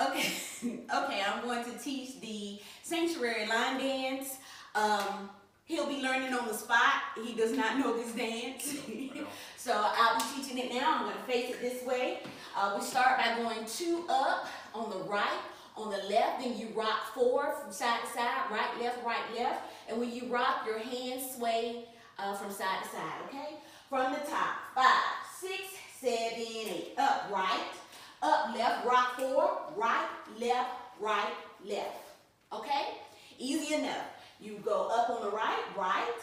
Okay, okay, I'm going to teach the sanctuary line dance. Um, he'll be learning on the spot. He does not know this dance. so I'll be teaching it now. I'm going to face it this way. Uh, we start by going two up on the right, on the left, then you rock four from side to side, right, left, right, left. And when you rock, your hands sway uh, from side to side, okay? From the top, five, six, seven, eight. Up, right, up, left, rock four, right, left, right, left. Okay? Easy enough. You go up on the right, right,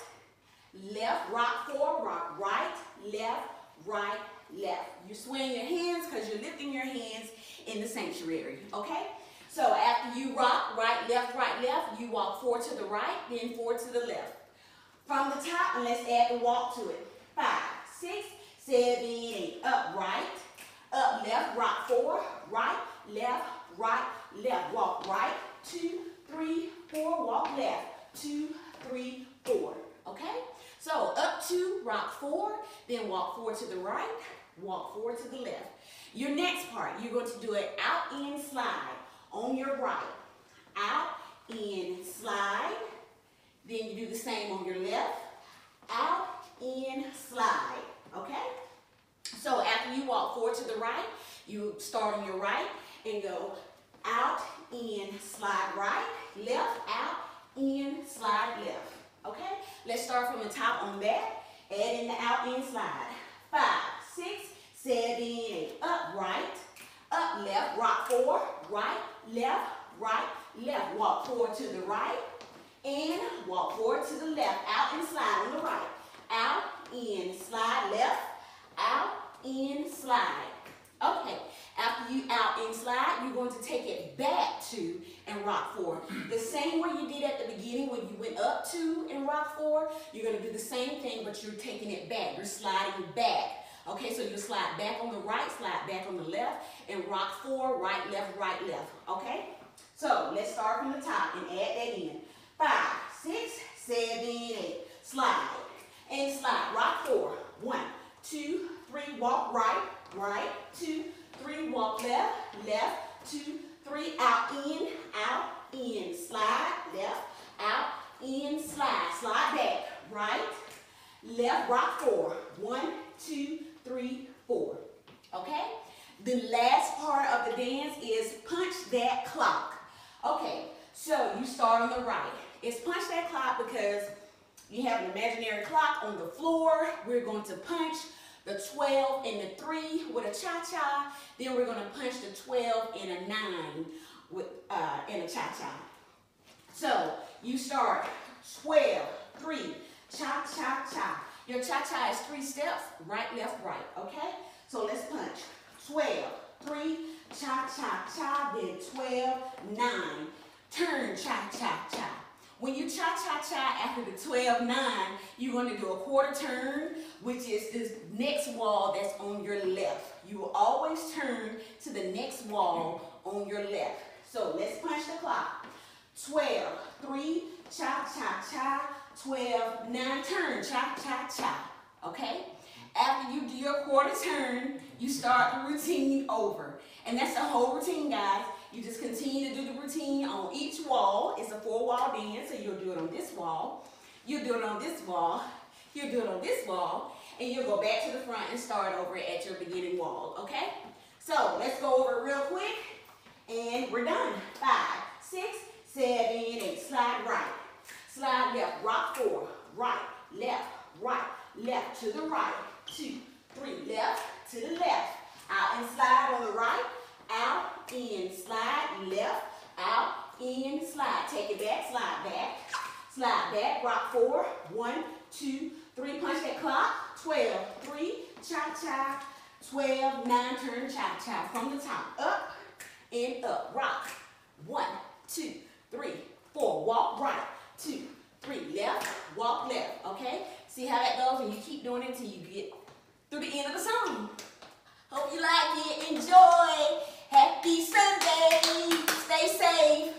left, rock four, rock right, left, right, left. You swing your hands because you're lifting your hands in the sanctuary. Okay? So after you rock right, left, right, left, you walk four to the right, then four to the left. From the top, let's add the walk to it. Five, six, seven, eight. Up, right, up, left, rock four, right, left, right, left. Walk right, two, three, four, walk left, two, three, four. Okay? So up two, rock four, then walk four to the right, walk four to the left. Your next part, you're going to do it out, in, slide on your right. Out, in, slide. Then you do the same on your left. Out, in, slide. Okay? So after you walk forward to the right, you start on your right and go out, in, slide right, left, out, in, slide left. Okay? Let's start from the top on that. Add in the out, in, slide. Five, six, seven, eight. Up, right, up, left, rock four, right, left, right, left. Walk forward to the right and walk forward to the left. Out and slide on the right. Out, in, slide left, out, in, slide. Okay, after you out and slide, you're going to take it back to and rock four. The same way you did at the beginning when you went up to and rock four, you're going to do the same thing, but you're taking it back. You're sliding back. Okay, so you slide back on the right, slide back on the left, and rock four, right, left, right, left. Okay? So let's start from the top and add that in. Five, six, seven, eight. Slide and slide. Rock four. One, two, three, walk right, right, two, three, walk left, left, two, three, out, in, out, in. Slide, left, out, in, slide. Slide back, right, left, rock four. One, two, three, four. Okay? The last part of the dance is punch that clock. Okay, so you start on the right. It's punch that clock because you have an imaginary clock on the floor. We're going to punch the 12 and the 3 with a cha-cha. Then we're going to punch the 12 and a 9 with uh, and a cha-cha. So you start 12, 3, cha-cha-cha. Your cha-cha is three steps, right, left, right, okay? So let's punch. 12, 3, cha-cha-cha, then 12, 9. Turn, cha-cha-cha. When you cha-cha-cha after the 12-9, you're going to do a quarter turn, which is this next wall that's on your left. You will always turn to the next wall on your left. So let's punch the clock. 12, 3, cha-cha-cha, 12, 9, turn, cha-cha-cha. Okay? After you do your quarter turn, you start the routine over. And that's the whole routine, guys. You just continue to do the routine on each wall. It's a four-wall dance, so you'll do it on this wall. You'll do it on this wall. You'll do it on this wall. And you'll go back to the front and start over at your beginning wall, okay? So let's go over real quick. And we're done. Five, six, seven, eight. Slide right. Slide left. Rock four. Right, left, right, left to the right. Two, three. Left to the left. Out and slide on the right out, in, slide, left, out, in, slide. Take it back, slide back, slide back, rock four, one, two, three, punch that clock, 12, three, cha-cha, 12, nine, turn, cha-cha, from the top, up and up, rock, one, two, three, four, walk right, two, three, left, walk left, okay? See how that goes? And you keep doing it until you get through the end of the song. Hope you like it. Enjoy. Happy Sunday. Stay safe.